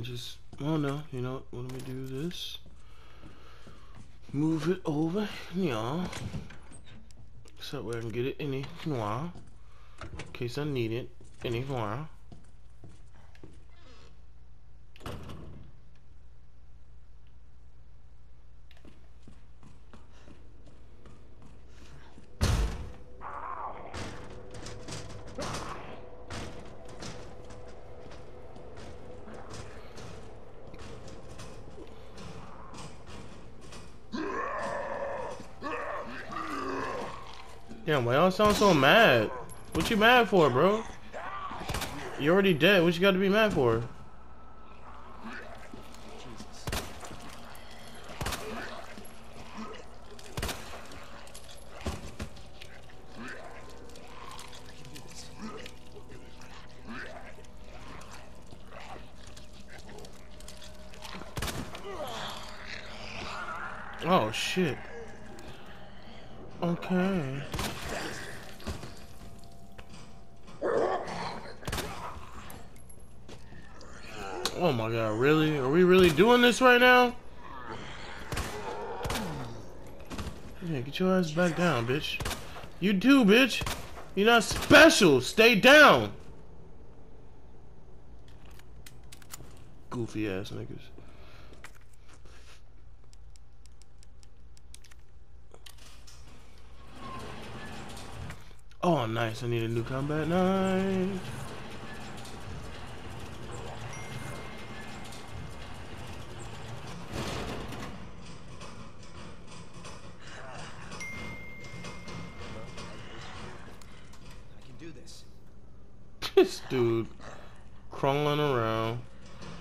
and just, oh no, you know, let me do this. Move it over, yeah. So I can get it any while. In case I need it any while. Damn, why y'all sound so mad? What you mad for, bro? You already dead. What you got to be mad for? Oh shit. Okay. Oh my god, really? Are we really doing this right now? Yeah, get your ass back down, bitch. You do, bitch. You're not special. Stay down. Goofy ass niggas. Oh, nice. I need a new combat knife. I can do this. This dude crawling around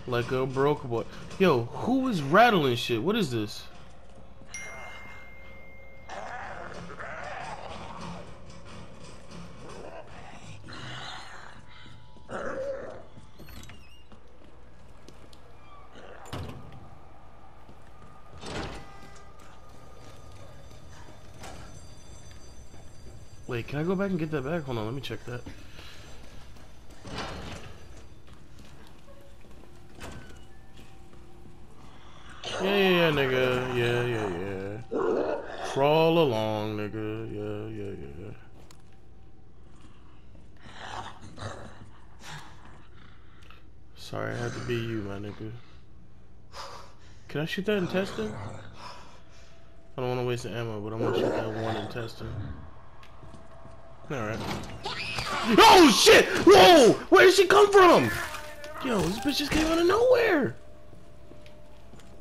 like a broke boy. Yo, who is rattling shit? What is this? Wait, can I go back and get that back? Hold on, let me check that. Yeah, yeah, yeah, nigga. Yeah, yeah, yeah. Crawl along, nigga. Yeah, yeah, yeah. Sorry, I had to be you, my nigga. Can I shoot that intestine? I don't want to waste the ammo, but I'm gonna shoot that one intestine. Alright. Oh shit! Whoa! Where did she come from? Yo, this bitch just came out of nowhere.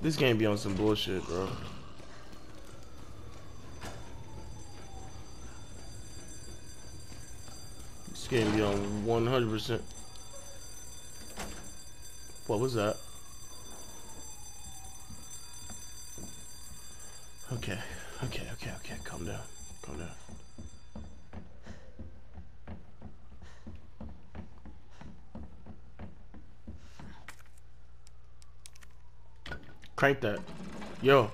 This game be on some bullshit, bro. This game be on 100%. What was that? Okay, okay, okay, okay. Calm down. Calm down. Crank that. Yo.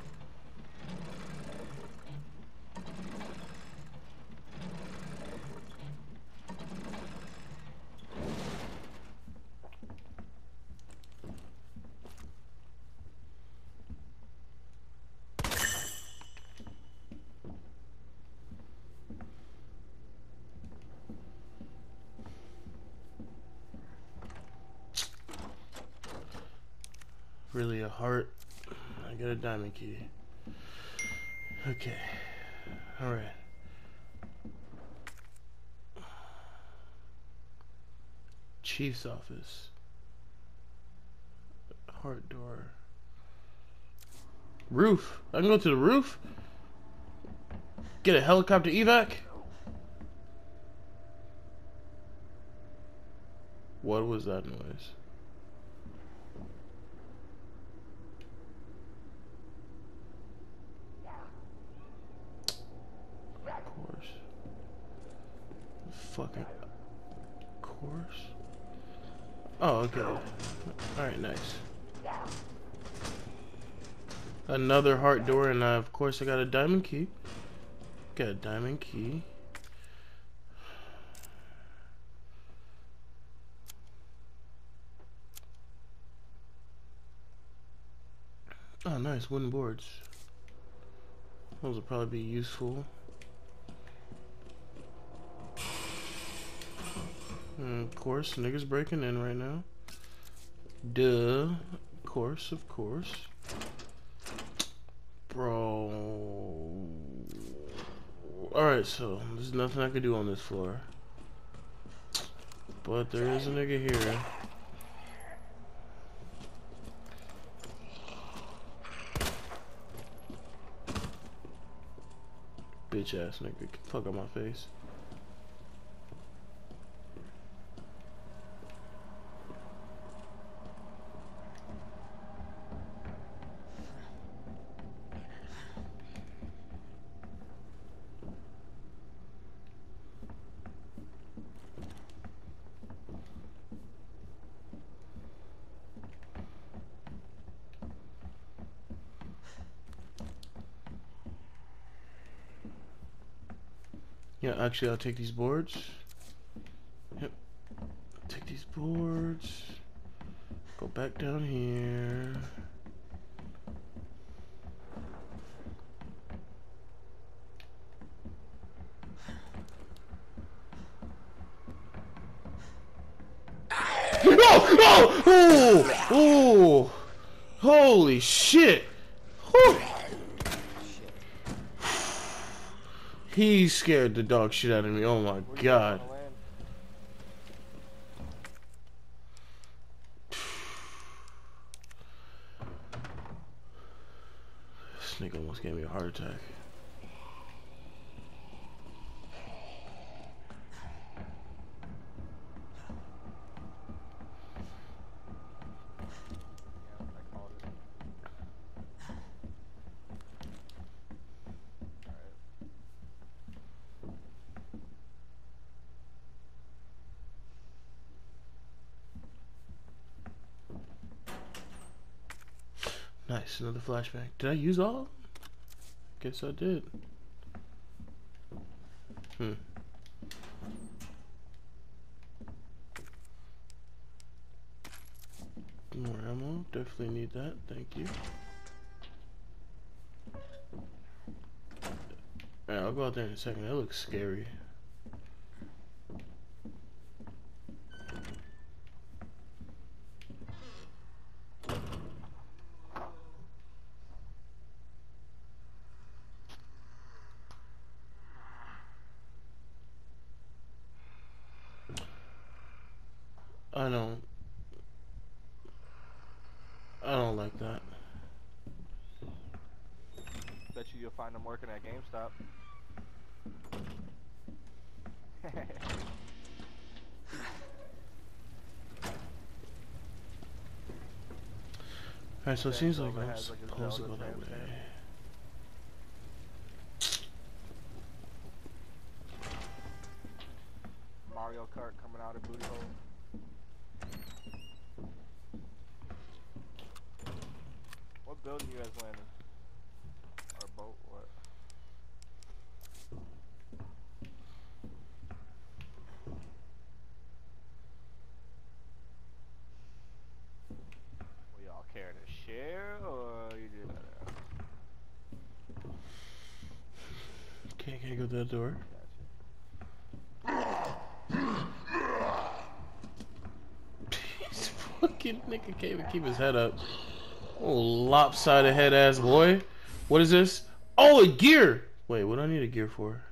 Really a heart. I got a diamond key. Okay. Alright. Chief's office. Heart door. Roof. I can go to the roof? Get a helicopter evac? What was that noise? course. Fucking course. Oh, okay. Alright, nice. Another heart door, and uh, of course I got a diamond key. Got a diamond key. Oh, nice wooden boards. Those will probably be useful. Of course, niggas breaking in right now. Duh. Of course, of course. Bro. Alright, so there's nothing I can do on this floor. But there is a nigga here. Bitch ass nigga. Fuck out my face. Yeah, actually, I'll take these boards. Yep. Take these boards. Go back down here. Oh! Oh! Oh! Holy shit! He scared the dog shit out of me. Oh my god. This nigga almost gave me a heart attack. Nice, another flashback. Did I use all? Guess I did. Hmm. More ammo. Definitely need that. Thank you. Alright, I'll go out there in a second. That looks scary. I don't. I don't like that. Bet you you'll find them working at GameStop. Alright, so it seems like I'm has, like, a supposed to go that way. Mario Kart coming out of booty hole. What building you guys landing? Boat? What? Will y'all care to share, or you just Can't, can't go through that door. Fucking nigga can't even keep his head up. Oh, lopsided head ass boy. What is this? Oh, a gear! Wait, what do I need a gear for?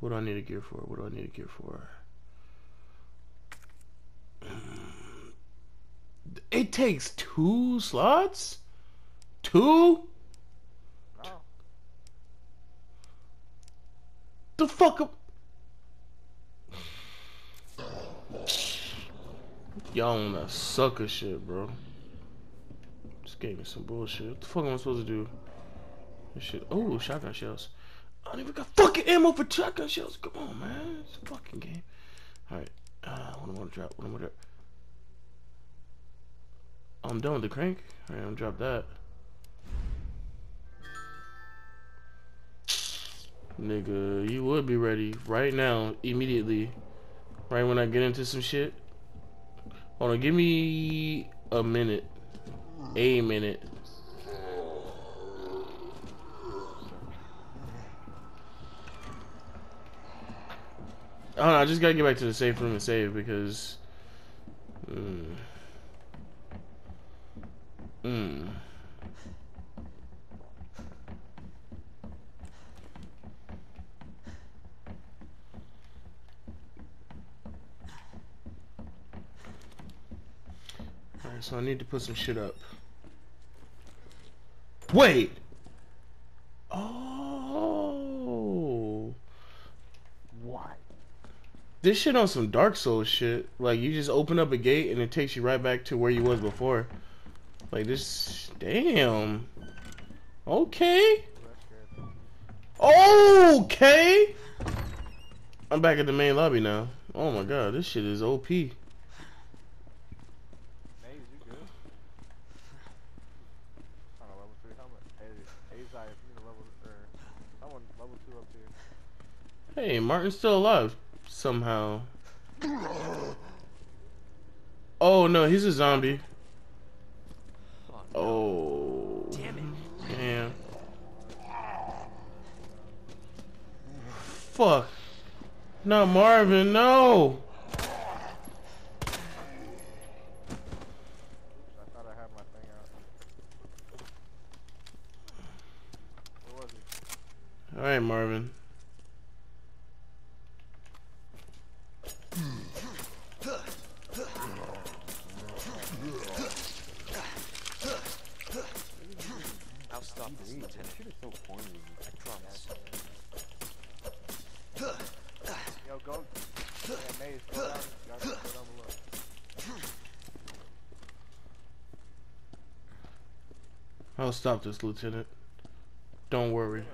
What do I need a gear for? What do I need a gear for? Mm. It takes two slots? Two? No. The fuck up? Y'all on that sucker shit, bro. This game is some bullshit. What the fuck am I supposed to do? Shit. Oh, shotgun shells. I don't even got fucking ammo for shotgun shells. Come on, man. It's a fucking game. Alright. Uh, what am I gonna drop? What am I gonna drop? I'm done with the crank. Alright, I'm gonna drop that. Nigga, you would be ready right now, immediately. Right when I get into some shit. Hold on, give me a minute. A minute. I just gotta get back to the safe room and save because. Mm. Alright, so I need to put some shit up. Wait! Oh. What? This shit on some Dark Souls shit. Like you just open up a gate and it takes you right back to where you was before. Like this damn. Okay. Okay. I'm back at the main lobby now. Oh my god, this shit is OP. Maze, you good? On a level 3 helmet. Hey, Azai, if you need a level, er, or someone level 2 up here. Hey, Marvin's still alive somehow. Oh no, he's a zombie. Oh. oh. Damn it. Damn. Fuck. No, Marvin, no. All right, I thought I'll stop this, Lieutenant. Don't worry.